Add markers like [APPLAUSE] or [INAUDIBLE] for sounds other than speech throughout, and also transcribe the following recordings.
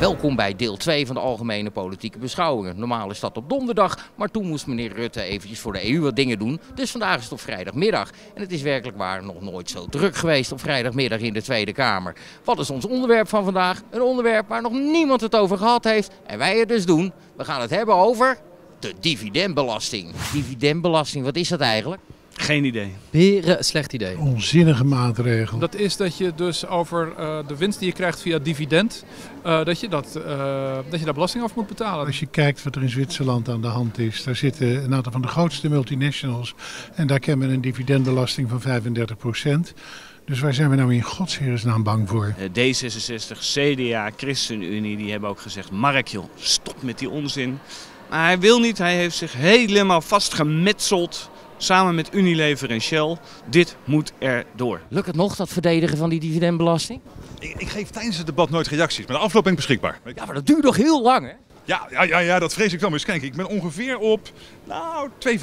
Welkom bij deel 2 van de algemene politieke beschouwingen. Normaal is dat op donderdag, maar toen moest meneer Rutte eventjes voor de EU wat dingen doen. Dus vandaag is het op vrijdagmiddag. En het is werkelijk waar nog nooit zo druk geweest op vrijdagmiddag in de Tweede Kamer. Wat is ons onderwerp van vandaag? Een onderwerp waar nog niemand het over gehad heeft. En wij het dus doen. We gaan het hebben over de dividendbelasting. Dividendbelasting, wat is dat eigenlijk? Geen idee. Beren, slecht idee. Onzinnige maatregel. Dat is dat je dus over uh, de winst die je krijgt via dividend, uh, dat, je dat, uh, dat je daar belasting af moet betalen. Als je kijkt wat er in Zwitserland aan de hand is, daar zitten een aantal van de grootste multinationals en daar kennen we een dividendbelasting van 35 procent. Dus waar zijn we nou in godsheersnaam bang voor? D66, CDA, ChristenUnie, die hebben ook gezegd, Mark joh, stop met die onzin. Maar hij wil niet, hij heeft zich helemaal vastgemetseld samen met Unilever en Shell. Dit moet er door. Lukt het nog, dat verdedigen van die dividendbelasting? Ik, ik geef tijdens het debat nooit reacties, maar de afloop ben ik beschikbaar. Ja, maar dat duurt nog heel lang, hè? Ja, ja, ja, ja dat vrees ik dan. Maar eens kijken, ik ben ongeveer op, nou, 2,50. 2,50.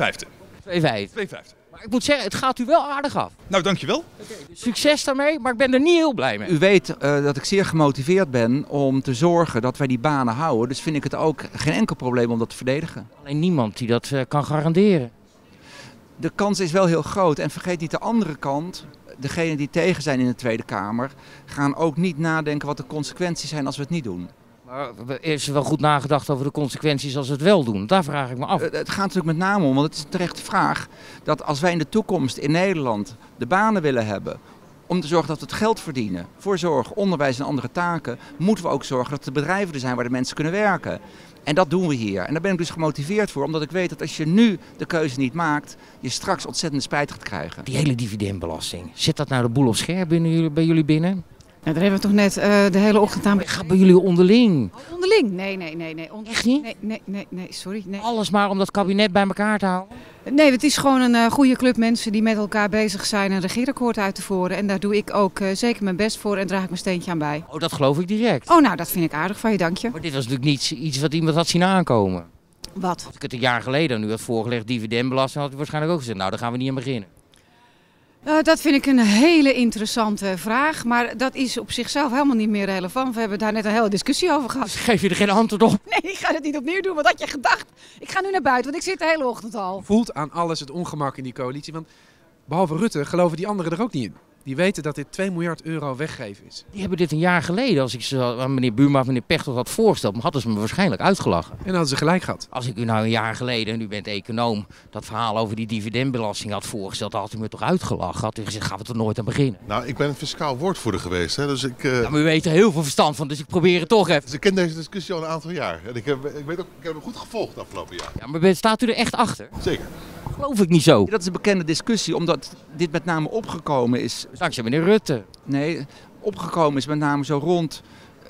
2,50. Maar ik moet zeggen, het gaat u wel aardig af. Nou, dankjewel. Okay, dus succes daarmee, maar ik ben er niet heel blij mee. U weet uh, dat ik zeer gemotiveerd ben om te zorgen dat wij die banen houden. Dus vind ik het ook geen enkel probleem om dat te verdedigen. Alleen niemand die dat uh, kan garanderen de kans is wel heel groot. En vergeet niet de andere kant. Degenen die tegen zijn in de Tweede Kamer gaan ook niet nadenken wat de consequenties zijn als we het niet doen. Maar is er wel goed nagedacht over de consequenties als we het wel doen? Daar vraag ik me af. Het gaat natuurlijk met name om, want het is een terechte vraag, dat als wij in de toekomst in Nederland de banen willen hebben om te zorgen dat we het geld verdienen voor zorg, onderwijs en andere taken, moeten we ook zorgen dat de bedrijven er zijn waar de mensen kunnen werken. En dat doen we hier. En daar ben ik dus gemotiveerd voor, omdat ik weet dat als je nu de keuze niet maakt, je straks ontzettend spijt gaat krijgen. Die hele dividendbelasting, zit dat nou de boel op scherp bij jullie binnen? Nou, daar hebben we toch net uh, de hele ochtend aan. Gaat bij jullie onderling? Oh, onderling? Nee, nee, nee, nee. Onder... Echt niet? Nee, nee, nee, nee, sorry. Nee. Alles maar om dat kabinet bij elkaar te houden? Nee, het is gewoon een uh, goede club mensen die met elkaar bezig zijn een regeerakkoord uit te voeren. En daar doe ik ook uh, zeker mijn best voor en draag ik mijn steentje aan bij. Oh, dat geloof ik direct. Oh, nou, dat vind ik aardig van je, dank je. Maar dit was natuurlijk niet iets wat iemand had zien aankomen. Wat? Als ik het een jaar geleden nu had voorgelegd, dividendbelasting, had hij waarschijnlijk ook gezegd, nou, daar gaan we niet aan beginnen. Uh, dat vind ik een hele interessante vraag, maar dat is op zichzelf helemaal niet meer relevant. We hebben daar net een hele discussie over gehad. Dus geef je er geen antwoord op? [LAUGHS] Nee, ik ga het niet opnieuw doen. Wat had je gedacht? Ik ga nu naar buiten, want ik zit de hele ochtend al. Voelt aan alles het ongemak in die coalitie, want behalve Rutte geloven die anderen er ook niet in. Die weten dat dit 2 miljard euro weggeven is. Die hebben dit een jaar geleden, als ik ze aan meneer Buma of meneer Pechtold had voorgesteld, hadden ze me waarschijnlijk uitgelachen. En hadden ze gelijk gehad. Als ik u nou een jaar geleden, en u bent econoom, dat verhaal over die dividendbelasting had voorgesteld, dan had u me toch uitgelachen. Had u gezegd, gaan we er nooit aan beginnen. Nou, ik ben een fiscaal woordvoerder geweest, hè, dus ik... Uh... Ja, maar u weet er heel veel verstand van, dus ik probeer het toch even. Dus ik ken deze discussie al een aantal jaar. En ik, heb, ik, weet ook, ik heb hem goed gevolgd afgelopen jaar. Ja, maar staat u er echt achter? Zeker geloof ik niet zo. Dat is een bekende discussie, omdat dit met name opgekomen is. Dankzij meneer Rutte. Nee, opgekomen is met name zo rond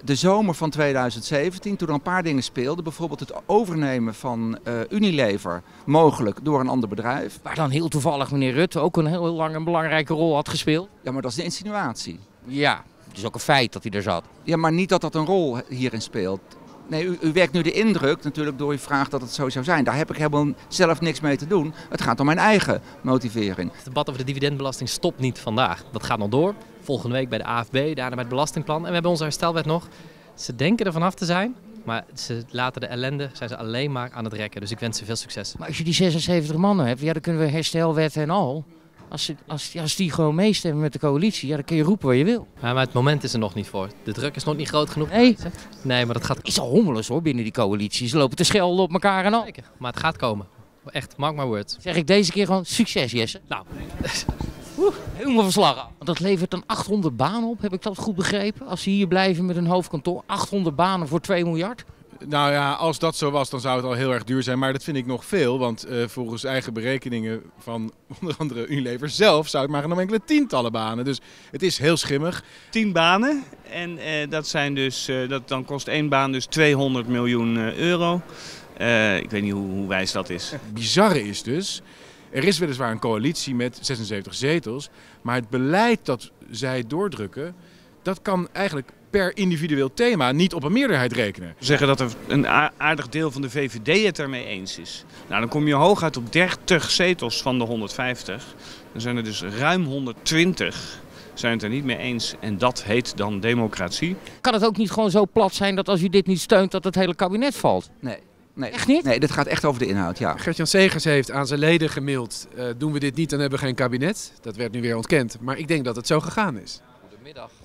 de zomer van 2017, toen er een paar dingen speelden. Bijvoorbeeld het overnemen van uh, Unilever, mogelijk door een ander bedrijf. Waar dan heel toevallig meneer Rutte ook een heel lang een belangrijke rol had gespeeld. Ja, maar dat is de insinuatie. Ja, het is ook een feit dat hij er zat. Ja, maar niet dat dat een rol hierin speelt. Nee, u, u werkt nu de indruk natuurlijk door uw vraag dat het zo zou zijn. Daar heb ik helemaal zelf niks mee te doen. Het gaat om mijn eigen motivering. Het debat over de dividendbelasting stopt niet vandaag. Dat gaat nog door. Volgende week bij de AFB, daarna bij het belastingplan. En we hebben onze herstelwet nog. Ze denken er vanaf te zijn, maar ze laten de ellende, zijn ze alleen maar aan het rekken. Dus ik wens ze veel succes. Maar als je die 76 mannen hebt, ja, dan kunnen we herstelwet en al. Als, als, als die gewoon meestemmen met de coalitie, ja, dan kun je roepen wat je wil. Ja, maar het moment is er nog niet voor. De druk is nog niet groot genoeg. Nee. Nee, maar dat gaat... is al hommeles hoor binnen die coalitie. Ze lopen te schelden op elkaar en al. Zeker, maar het gaat komen. Echt, mark my words. Zeg ik deze keer gewoon succes Jesse. Nou, [LAUGHS] Oeh, helemaal verslagen. Want dat levert dan 800 banen op, heb ik dat goed begrepen? Als ze hier blijven met een hoofdkantoor, 800 banen voor 2 miljard? Nou ja, als dat zo was, dan zou het al heel erg duur zijn. Maar dat vind ik nog veel. Want uh, volgens eigen berekeningen van [LAUGHS] onder andere Unilever zelf zou het maar nog enkele tientallen banen. Dus het is heel schimmig. Tien banen. En uh, dat zijn dus, uh, dat, dan kost één baan dus 200 miljoen euro. ik weet niet hoe, hoe wijs dat is. Het [LAUGHS] bizarre is dus, er is weliswaar een coalitie met 76 zetels. Maar het beleid dat zij doordrukken, dat kan eigenlijk per individueel thema niet op een meerderheid rekenen. Zeggen dat er een aardig deel van de VVD het ermee eens is. Nou, dan kom je hooguit op 30 zetels van de 150. Dan zijn er dus ruim 120 zijn het er niet mee eens. En dat heet dan democratie. Kan het ook niet gewoon zo plat zijn dat als u dit niet steunt, dat het hele kabinet valt? Nee. Nee, Echt niet? Nee, dit gaat echt over de inhoud, ja. Gert-Jan Segers heeft aan zijn leden gemaild, eh, doen we dit niet dan hebben we geen kabinet. Dat werd nu weer ontkend, maar ik denk dat het zo gegaan is.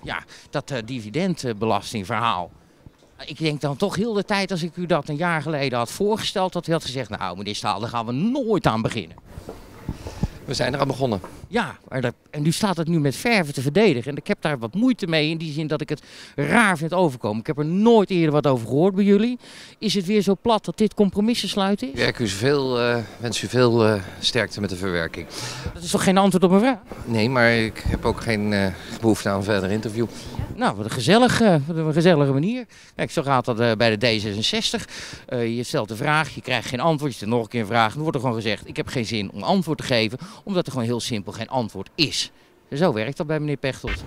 Ja, dat eh, dividendbelastingverhaal. Ik denk dan toch heel de tijd, als ik u dat een jaar geleden had voorgesteld, dat u had gezegd, nou meneer Staal, daar gaan we nooit aan beginnen. We zijn er aan begonnen. Ja, maar dat, en nu staat het nu met verven te verdedigen. En ik heb daar wat moeite mee in die zin dat ik het raar vind overkomen. Ik heb er nooit eerder wat over gehoord bij jullie. Is het weer zo plat dat dit compromissen sluiten is? Ik werk u veel, eh, wens u veel eh, sterkte met de verwerking. Dat is toch geen antwoord op mijn vraag? Nee, maar ik heb ook geen eh, behoefte aan een verder interview. Nou, wat een, gezellig, eh, wat een gezellige manier. Kijk, zo gaat dat bij de D66. Eh, je stelt een vraag, je krijgt geen antwoord. Je stelt nog een keer een vraag. Dan wordt er gewoon gezegd, ik heb geen zin om antwoord te geven. Omdat er gewoon heel simpel geen antwoord is. Zo werkt dat bij meneer Pechtold.